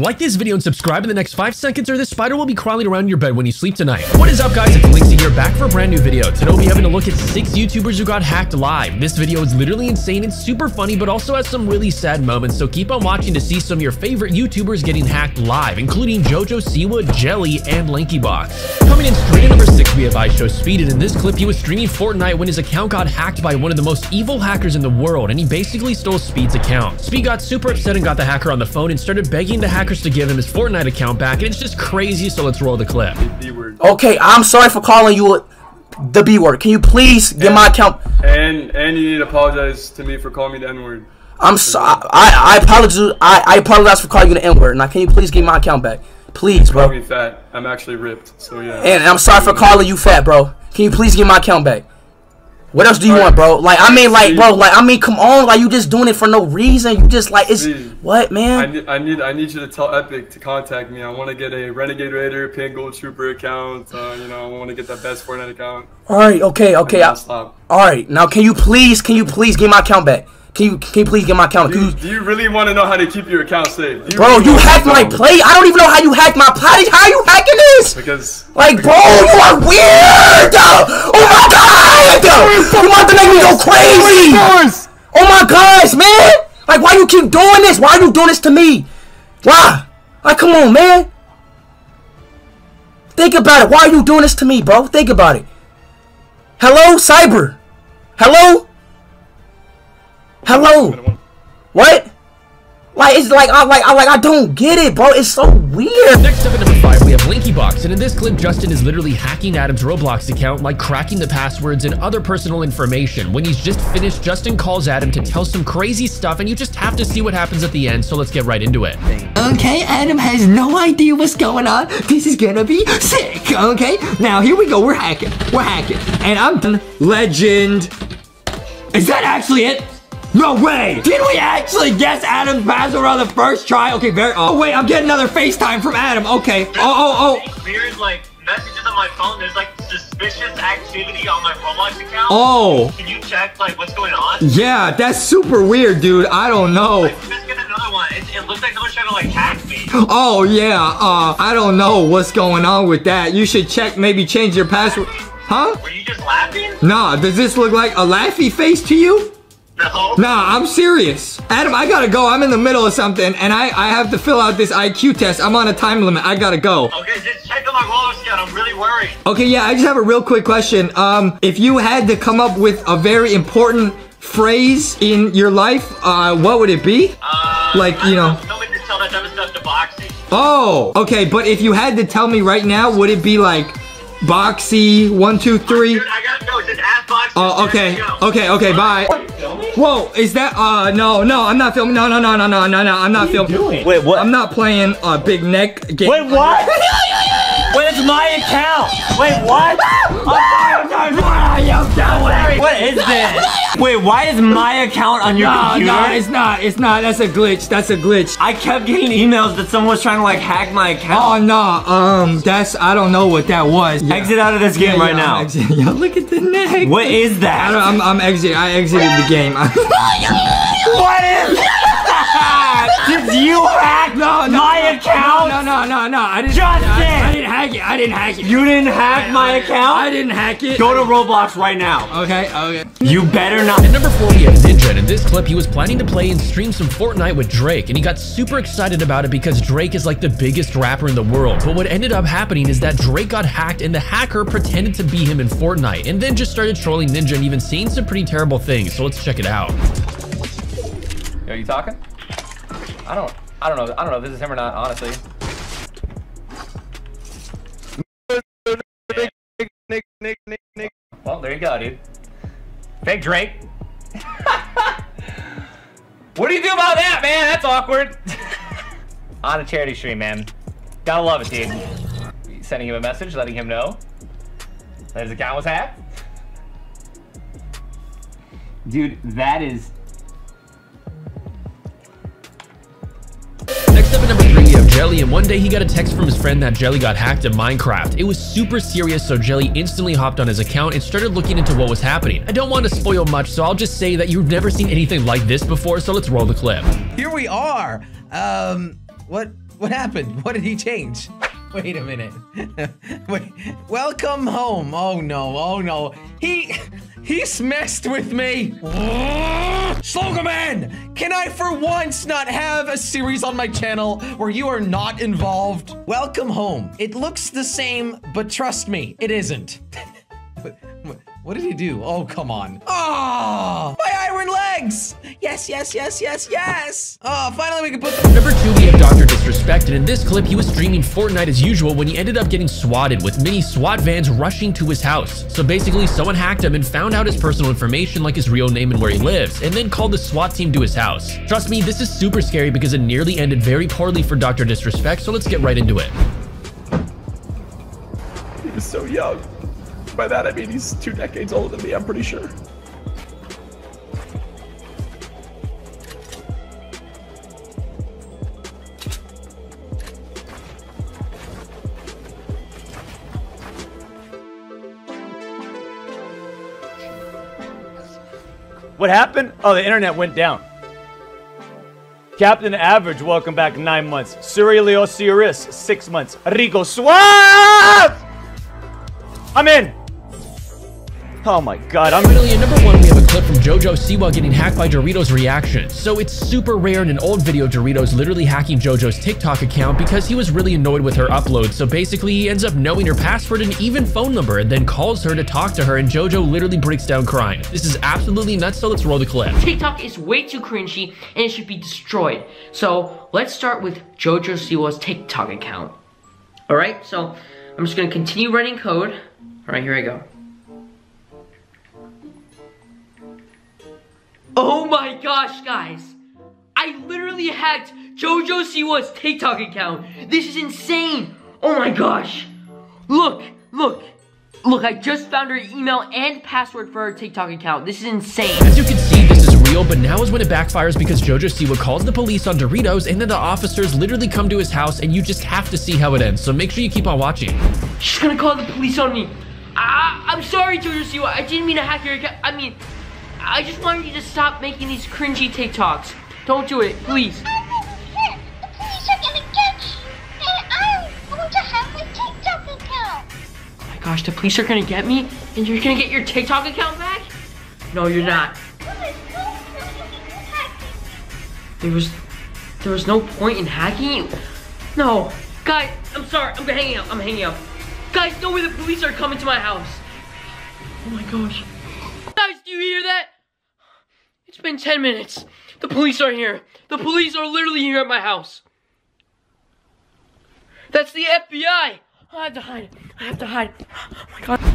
Like this video and subscribe in the next 5 seconds or this spider will be crawling around your bed when you sleep tonight. What is up guys, it's Lynxy here back for a brand new video. Today we'll be having a look at 6 YouTubers who got hacked live. This video is literally insane and super funny but also has some really sad moments so keep on watching to see some of your favorite YouTubers getting hacked live including Jojo Siwa, Jelly, and LankyBox. Coming in straight at number 6 we have IShowSpeed and in this clip he was streaming Fortnite when his account got hacked by one of the most evil hackers in the world and he basically stole Speed's account. Speed got super upset and got the hacker on the phone and started begging the hacker hackers to give him his Fortnite account back, and it's just crazy, so let's roll the clip. Okay, I'm sorry for calling you the B word. Can you please get my account? And and you need to apologize to me for calling me the N word. I'm sorry. I, I apologize. I, I apologize for calling you the N word. Now, can you please get my account back? Please, bro. Call me fat. I'm actually ripped. So yeah. And I'm sorry for calling you fat, bro. Can you please get my account back? What else do you want, bro? Like, I mean, like, bro, like, I mean, come on, like, you just doing it for no reason. You just like, it's what, man? I need, I need, I need you to tell Epic to contact me. I want to get a Renegade Raider, Pink Ghoul Trooper account. Uh, you know, I want to get that best Fortnite account. All right, okay, okay. I, all right, now, can you please, can you please get my account back? Can you, can you please get my account? Do you, do you really want to know how to keep your account safe? You bro, really you hacked my play. I don't even know how you hacked my play. How are you hacking this? Because like, bro, you are weird. Oh my god! You want to make me go crazy? Oh my gosh, man! Like, why you keep doing this? Why are you doing this to me? Why? Like, come on, man. Think about it. Why are you doing this to me, bro? Think about it. Hello, Cyber. Hello. Hello. What? Like it's like I like I like I don't get it, bro. It's so weird. Next up at number five, we have LankyBox, and in this clip, Justin is literally hacking Adam's Roblox account, like cracking the passwords and other personal information. When he's just finished, Justin calls Adam to tell some crazy stuff, and you just have to see what happens at the end. So let's get right into it. Okay, Adam has no idea what's going on. This is gonna be sick. Okay, now here we go. We're hacking. We're hacking, and I'm legend. Is that actually it? No way! Did we actually guess Adam's password on the first try? Okay, very- Oh, wait, I'm getting another FaceTime from Adam. Okay. Oh, oh, oh. Weird, like, messages on my phone. There's, like, suspicious activity on my Roblox account. Oh. Can you check, like, what's going on? Yeah, that's super weird, dude. I don't know. Like, just get another one. It, it looks like someone's trying to, like, hack me. Oh, yeah. Uh, I don't know what's going on with that. You should check, maybe change your password. Huh? Were you just laughing? Nah, does this look like a laughy face to you? No. Nah, I'm serious. Adam, I gotta go. I'm in the middle of something, and I, I have to fill out this IQ test. I'm on a time limit. I gotta go. Okay, just check on my Roblox account. I'm really worried. Okay, yeah, I just have a real quick question. Um, if you had to come up with a very important phrase in your life, uh, what would it be? Uh, like, you know. know. Don't make me tell that type of stuff to Boxy. Oh, okay, but if you had to tell me right now, would it be like Boxy, one, two, three? Dude, I gotta go. Just ask Boxy. Oh, okay. Okay, okay, bye. Whoa, is that, uh, no, no, I'm not filming. No, no, no, no, no, no, no, I'm not filming. Wait, what? I'm not playing a uh, big neck game. Wait, what? Wait, it's my account. Wait, what? What is this? Wait, why is my account on your no, computer? No, it's not. It's not. That's a glitch. That's a glitch. I kept getting emails that someone was trying to like hack my account. Oh no. Um, that's I don't know what that was. Yeah. Exit out of this game yeah, right yeah, now. Look at the neck. What is that? I am I'm exiting. I exited the game. what is that? Did you hack no, no, my no, account? No, no, no, no. I didn't. Justin! I, I, didn't hack it. I didn't hack it. You didn't hack I, my I, account? I didn't hack it. Go to Roblox right now. Okay, okay. You better not. At number 4, we have Ninja, and in this clip, he was planning to play and stream some Fortnite with Drake, and he got super excited about it because Drake is like the biggest rapper in the world. But what ended up happening is that Drake got hacked, and the hacker pretended to be him in Fortnite, and then just started trolling Ninja and even saying some pretty terrible things, so let's check it out. Are you talking? I don't, I don't know, I don't know if this is him or not, honestly. Well, there you go, dude. Fake Drake. what do you do about that, man? That's awkward. On a charity stream, man. Gotta love it, dude. Sending him a message, letting him know that his account was hacked. Dude, that is Jelly, and one day he got a text from his friend that Jelly got hacked in Minecraft. It was super serious, so Jelly instantly hopped on his account and started looking into what was happening. I don't want to spoil much, so I'll just say that you've never seen anything like this before, so let's roll the clip. Here we are. Um, what What happened? What did he change? Wait a minute. Wait. Welcome home. Oh no. Oh no. He he's messed with me. Slogoman, can I for once not have a series on my channel where you are not involved? Welcome home. It looks the same, but trust me, it isn't. What- what- What did he do? Oh, come on. Oh, my iron legs. Yes, yes, yes, yes, yes. Oh, finally we can put the Number two, we have Dr. Disrespect, and in this clip, he was streaming Fortnite as usual when he ended up getting swatted with many SWAT vans rushing to his house. So basically, someone hacked him and found out his personal information like his real name and where he lives, and then called the SWAT team to his house. Trust me, this is super scary because it nearly ended very poorly for Dr. Disrespect, so let's get right into it. He was so young. By that I mean he's two decades older than me, I'm pretty sure. What happened? Oh, the internet went down. Captain Average, welcome back nine months. Surrealio Cirrus, six months. Rico Suave! I'm in. Oh my god, I'm at number one, clip from JoJo Siwa getting hacked by Doritos Reaction. So it's super rare in an old video Doritos literally hacking JoJo's TikTok account because he was really annoyed with her upload. So basically, he ends up knowing her password and even phone number and then calls her to talk to her and JoJo literally breaks down crying. This is absolutely nuts, so let's roll the clip. TikTok is way too cringy and it should be destroyed. So let's start with Jojo Siwa's TikTok account. Alright, so I'm just gonna continue running code. Alright, here I go. Oh my gosh, guys! I literally hacked Jojo Siwa's TikTok account. This is insane! Oh my gosh! Look, look, look, I just found her email and password for her TikTok account. This is insane. As you can see, this is real, but now is when it backfires because JoJo Siwa calls the police on Doritos and then the officers literally come to his house and you just have to see how it ends. So make sure you keep on watching. She's gonna call the police on me. I, I'm sorry, Jojo Siwa. I didn't mean to hack your account. I mean, I just wanted you to stop making these cringy TikToks. Don't do it, please. The police are gonna get you. And I want to have my TikTok account. Oh my gosh, the police are gonna get me, and you're gonna get your TikTok account back? No, you're not. There was, there was no point in hacking you. No, guys, I'm sorry. I'm hanging up. I'm hanging up. Guys, no way the police are coming to my house. Oh my gosh. Guys, do you hear that? It's been 10 minutes. The police are here. The police are literally here at my house. That's the FBI. I have to hide. I have to hide. Oh my god.